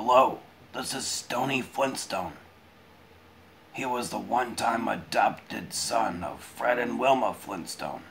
Hello, this is Stony Flintstone. He was the one time adopted son of Fred and Wilma Flintstone.